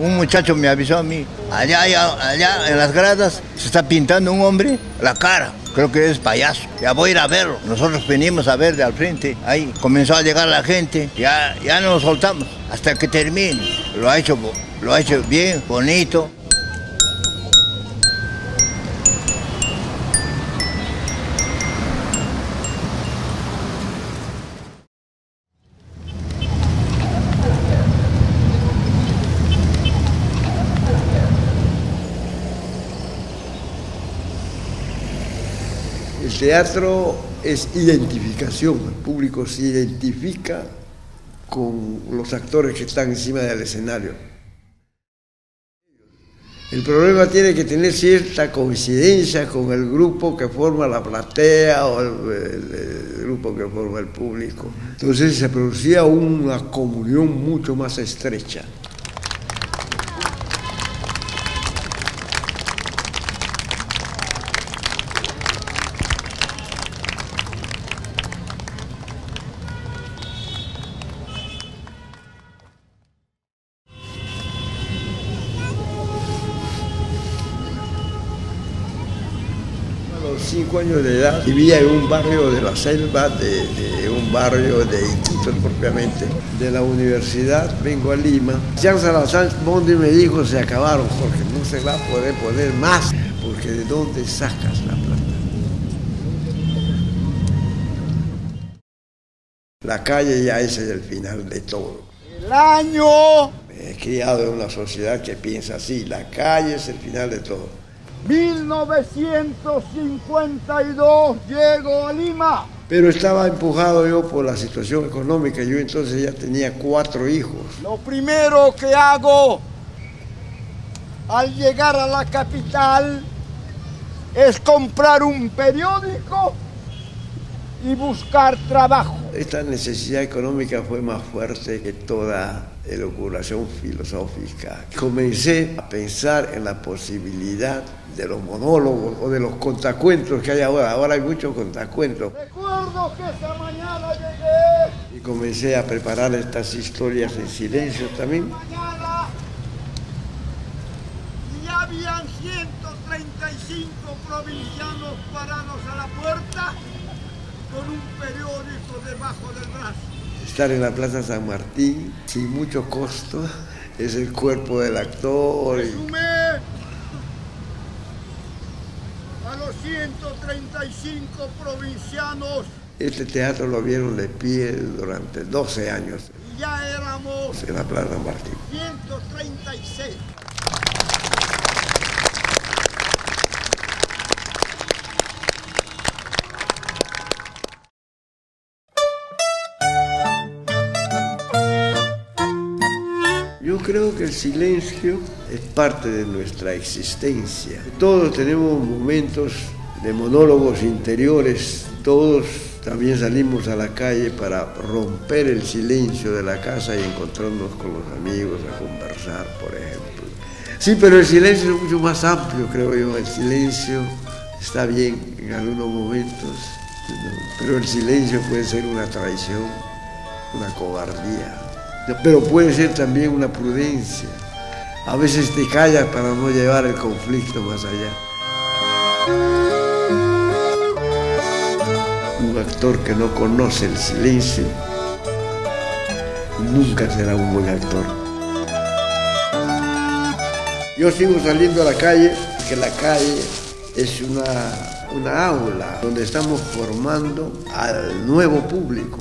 Un muchacho me avisó a mí, allá, allá, allá en las gradas se está pintando un hombre la cara. Creo que es payaso. Ya voy a ir a verlo. Nosotros venimos a ver de al frente. Ahí comenzó a llegar la gente. Ya, ya nos soltamos hasta que termine. Lo ha hecho, lo ha hecho bien, bonito. El teatro es identificación, el público se identifica con los actores que están encima del escenario. El problema tiene que tener cierta coincidencia con el grupo que forma la platea o el, grupo que forma el público. Entonces se producía una comunión mucho más estrecha. A los cinco años de edad vivía en un barrio de la selva, de, de un barrio de Iquitos propiamente. De la universidad vengo a Lima. Jean Salazar Bondi me dijo, se acabaron, Jorge, no se va a poder poner más, porque ¿de dónde sacas la plata? La calle ya ese es el final de todo. El año Me he criado en una sociedad que piensa así, la calle es el final de todo. 1952 llego a Lima. Pero estaba empujado yo por la situación económica. Yo entonces ya tenía cuatro hijos. Lo primero que hago al llegar a la capital es comprar un periódico y buscar trabajo. Esta necesidad económica fue más fuerte que toda elucubración filosófica. Comencé a pensar en la posibilidad de los monólogos o de los contacuentos que hay ahora. Ahora hay muchos contacuentos. Recuerdo que esa mañana llegué. Y comencé a preparar estas historias en silencio también. Mañana y ya habían 135 provincianos parados a la puerta debajo del brazo. Estar en la Plaza San Martín sin mucho costo es el cuerpo del actor. y- a los 135 provincianos Este teatro lo vieron de pie durante 12 años y ya éramos en la Plaza San Martín. 136. Creo que el silencio es parte de nuestra existencia. Todos tenemos momentos de monólogos interiores, todos también salimos a la calle para romper el silencio de la casa y encontrarnos con los amigos a conversar, por ejemplo. Sí, pero el silencio es mucho más amplio, creo yo. El silencio está bien en algunos momentos, pero el silencio puede ser una traición, una cobardía, pero puede ser también una prudencia. A veces te callas para no llevar el conflicto más allá. Un actor que no conoce el silencio nunca será un buen actor. Yo sigo saliendo a la calle, que la calle es una, una aula donde estamos formando al nuevo público.